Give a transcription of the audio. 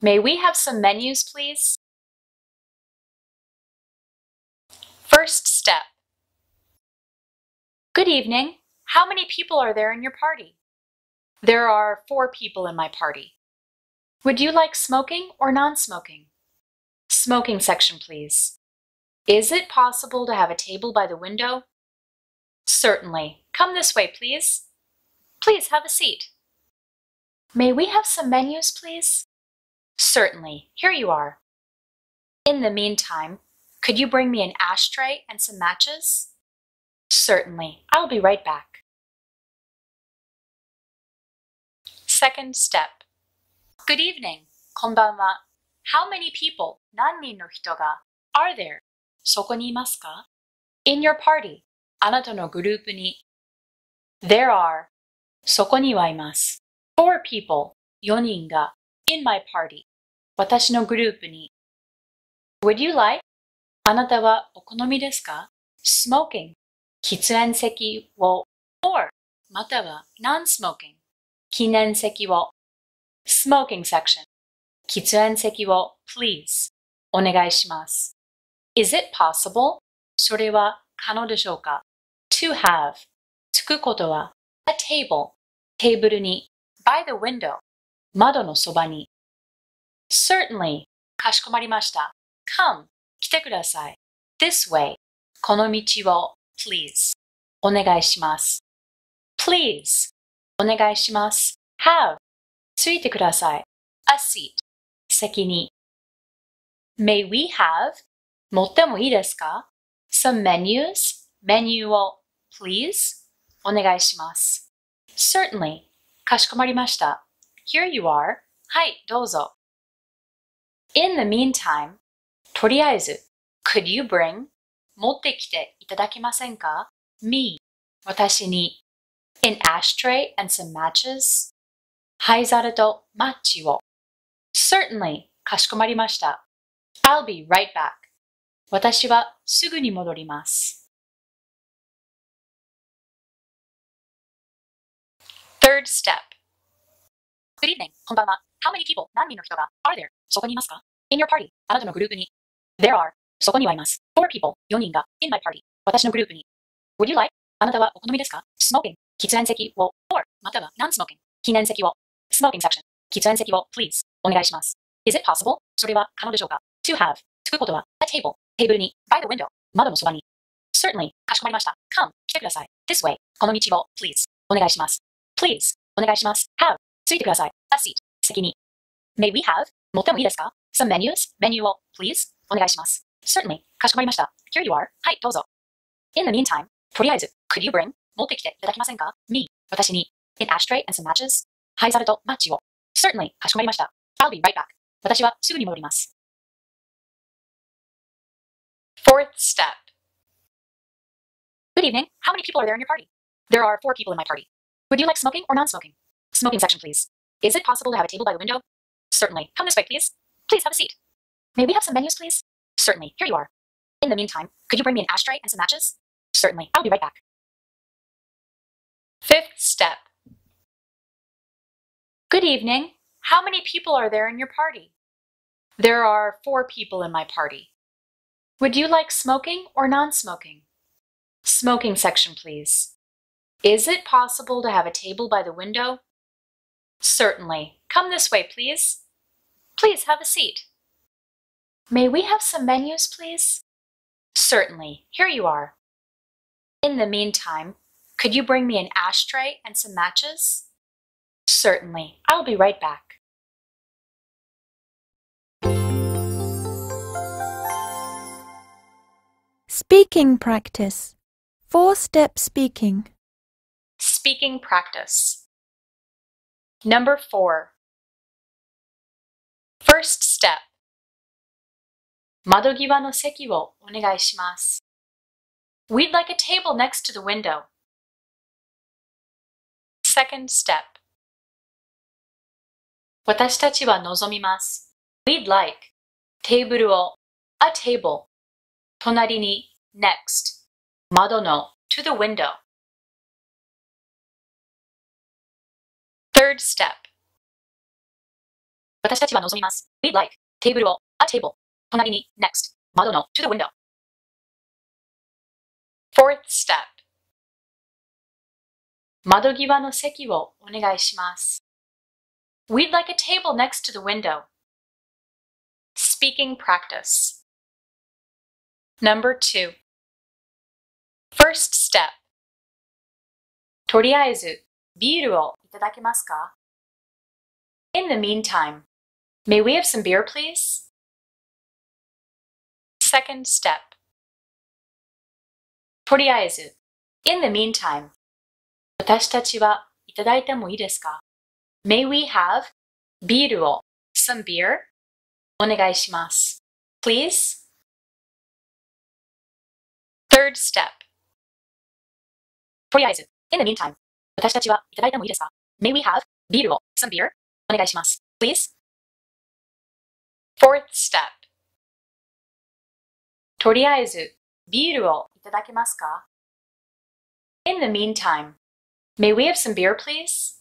May we have some menus, please? First step. Good evening. How many people are there in your party? There are four people in my party. Would you like smoking or non-smoking? Smoking section, please. Is it possible to have a table by the window? Certainly. Come this way, please. Please have a seat. May we have some menus, please? Certainly. Here you are. In the meantime, could you bring me an ashtray and some matches? Certainly. I'll be right back. Second step. Good evening. こんばんは。How many people? 何人の人が are there? そこにいますか ?in your party. あなたのグループに There are. そこにはいます。Four people. 4人が in my party. 私のグループに Would you like? あなたはお好みですか ?smoking 喫煙席を or または non-smoking 記念席を smoking section 喫煙席を please お願いします Is it possible? それは可能でしょうか to have つくことは a table テーブルに by the window 窓のそばに certainly かしこまりました come 来てください this way この道を please お願いします please お願いします have ついてください a seat 席に may we have 持ってもいいですか some menus メニューを please お願いします certainly かしこまりました here you are はいどうぞ in the meantime とりあえず could you bring 持ってきていただけませんか me 私に an ashtray and some matches 灰皿とマッチを certainly かしこまりました I'll be right back 私はすぐに戻ります Third step Good evening こんばんは How many people 何人の人が are there そこにいますか In your party あなたのグループに There are そこにはいます Four people 4人が In my party 私のグループに Would you like あなたはお好みですか Smoking 喫煙席を or または non-smoking 記念席を Smoking section 喫煙席を Please お願いします Is it possible それは可能でしょうか To have つくことは a table テーブルに by the window 窓のそばに Certainly かしこまりました Come 来てください This way この道を Please お願いします Please お願いします Have ついてください A seat 席に May we have 持ってもいいですか Some menus メニューを Please お願いします Certainly かしこまりました Here you are はいどうぞ In the meantime とりあえず Could you bring 持ってきていただけませんか ?me 私に an ashtray and some matches 灰皿とマッチを Certainly かしこまりました I'll be right back 私はすぐに戻ります Fourth step Good evening. How many people are there in your party? There are four people in my party. Would you like smoking or non-smoking? Smoking section, please. Is it possible to have a table by the window? Certainly. Come this way, please. Please have a seat. May we have some menus, please? Certainly. Here you are. In the meantime, could you bring me an ashtray and some matches? Certainly. I'll be right back. Fifth step. Good evening. How many people are there in your party? There are four people in my party. Would you like smoking or non-smoking? Smoking section, please. Is it possible to have a table by the window? Certainly. Come this way, please. Please have a seat. May we have some menus, please? Certainly. Here you are. In the meantime, could you bring me an ashtray and some matches? Certainly. I'll be right back. Speaking practice. Four step speaking. Speaking practice. Number four. First step. 窓際の席をお願いします。We'd like a table next to the window. Second step 私たちは望みます。We'd like テーブルを a table 隣に next 窓の to the window Third step 私たちは望みます。We'd like テーブルを a table 隣に next 窓の to the window Fourth step 窓際の席をお願いします。We'd like a table next to the window. Speaking practice. Number two. First step. とりあえず、 ビールをいただけますか In the meantime, may we have some beer, please? Second step. とりあえず、In the meantime, 私たちはいただいてもいいですか May we have ビールを some beer お願いします。Please? Third step とりあえず In the meantime 私たちはいただいてもいいですか May we have ビールを some beer お願いします。Please? Fourth step とりあえずビールをいただけますか In the meantime May we have some beer, please?